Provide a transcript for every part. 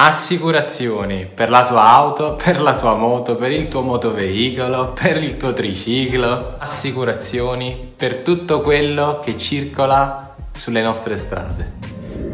Assicurazioni per la tua auto, per la tua moto, per il tuo motoveicolo, per il tuo triciclo. Assicurazioni per tutto quello che circola sulle nostre strade.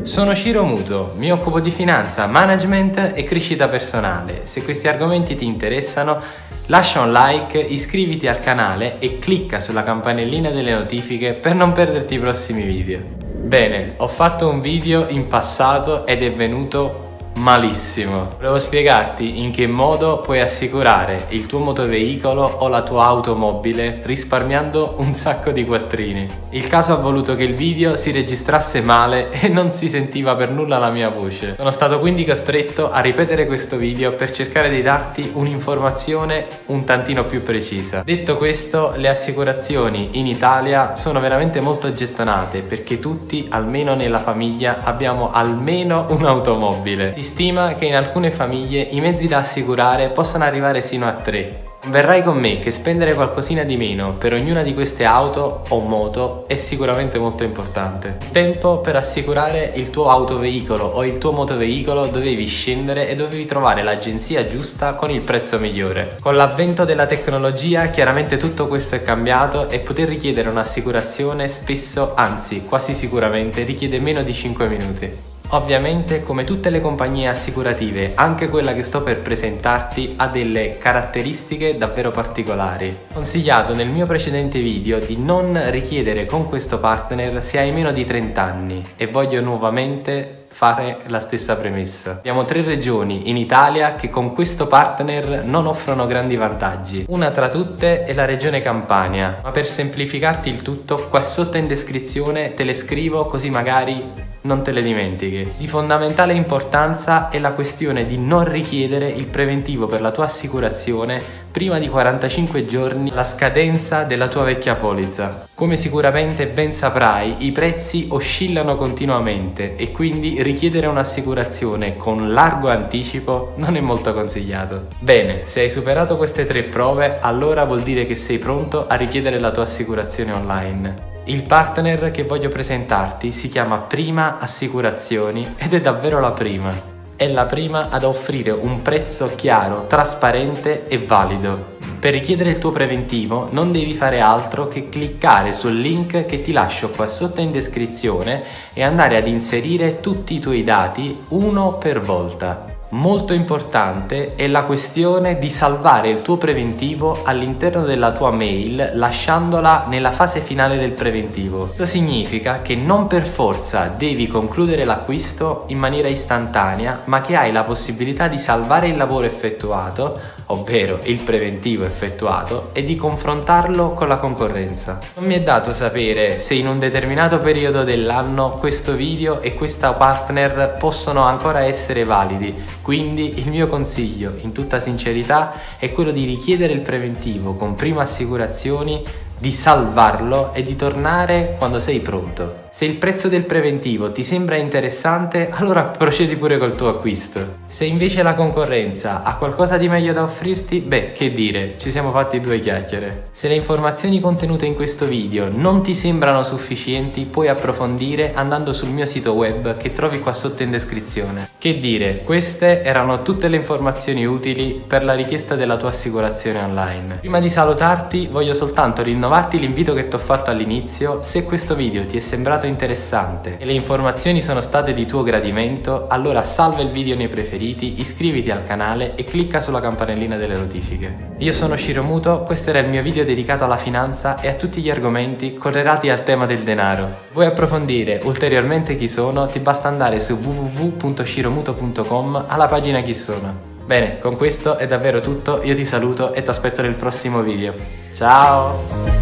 Sono Ciro Muto, mi occupo di finanza, management e crescita personale. Se questi argomenti ti interessano, lascia un like, iscriviti al canale e clicca sulla campanellina delle notifiche per non perderti i prossimi video. Bene, ho fatto un video in passato ed è venuto malissimo. Volevo spiegarti in che modo puoi assicurare il tuo motoveicolo o la tua automobile risparmiando un sacco di quattrini. Il caso ha voluto che il video si registrasse male e non si sentiva per nulla la mia voce. Sono stato quindi costretto a ripetere questo video per cercare di darti un'informazione un tantino più precisa. Detto questo, le assicurazioni in Italia sono veramente molto gettonate perché tutti, almeno nella famiglia, abbiamo almeno un'automobile stima che in alcune famiglie i mezzi da assicurare possano arrivare sino a 3. Verrai con me che spendere qualcosina di meno per ognuna di queste auto o moto è sicuramente molto importante. Tempo per assicurare il tuo autoveicolo o il tuo motoveicolo dovevi scendere e dovevi trovare l'agenzia giusta con il prezzo migliore. Con l'avvento della tecnologia chiaramente tutto questo è cambiato e poter richiedere un'assicurazione spesso, anzi quasi sicuramente, richiede meno di 5 minuti. Ovviamente come tutte le compagnie assicurative anche quella che sto per presentarti ha delle caratteristiche davvero particolari. Consigliato nel mio precedente video di non richiedere con questo partner se hai meno di 30 anni e voglio nuovamente fare la stessa premessa. Abbiamo tre regioni in Italia che con questo partner non offrono grandi vantaggi. Una tra tutte è la regione Campania, ma per semplificarti il tutto qua sotto in descrizione te le scrivo così magari non te le dimentichi. Di fondamentale importanza è la questione di non richiedere il preventivo per la tua assicurazione prima di 45 giorni la scadenza della tua vecchia polizza. Come sicuramente ben saprai, i prezzi oscillano continuamente e quindi richiedere un'assicurazione con largo anticipo non è molto consigliato. Bene, se hai superato queste tre prove, allora vuol dire che sei pronto a richiedere la tua assicurazione online. Il partner che voglio presentarti si chiama Prima Assicurazioni ed è davvero la prima. È la prima ad offrire un prezzo chiaro, trasparente e valido. Per richiedere il tuo preventivo non devi fare altro che cliccare sul link che ti lascio qua sotto in descrizione e andare ad inserire tutti i tuoi dati uno per volta. Molto importante è la questione di salvare il tuo preventivo all'interno della tua mail lasciandola nella fase finale del preventivo. Questo significa che non per forza devi concludere l'acquisto in maniera istantanea ma che hai la possibilità di salvare il lavoro effettuato ovvero il preventivo effettuato, e di confrontarlo con la concorrenza. Non mi è dato sapere se in un determinato periodo dell'anno questo video e questa partner possono ancora essere validi, quindi il mio consiglio, in tutta sincerità, è quello di richiedere il preventivo con prima assicurazioni, di salvarlo e di tornare quando sei pronto. Se il prezzo del preventivo ti sembra interessante, allora procedi pure col tuo acquisto. Se invece la concorrenza ha qualcosa di meglio da offrirti, beh, che dire, ci siamo fatti due chiacchiere. Se le informazioni contenute in questo video non ti sembrano sufficienti, puoi approfondire andando sul mio sito web che trovi qua sotto in descrizione. Che dire, queste erano tutte le informazioni utili per la richiesta della tua assicurazione online. Prima di salutarti, voglio soltanto rinnovarti l'invito che ti ho fatto all'inizio. Se questo video ti è sembrato interessante e le informazioni sono state di tuo gradimento, allora salva il video nei preferiti, iscriviti al canale e clicca sulla campanellina delle notifiche. Io sono Ciro Muto, questo era il mio video dedicato alla finanza e a tutti gli argomenti correlati al tema del denaro. Vuoi approfondire ulteriormente chi sono? Ti basta andare su www.ciromuto.com alla pagina chi sono. Bene, con questo è davvero tutto, io ti saluto e ti aspetto nel prossimo video. Ciao!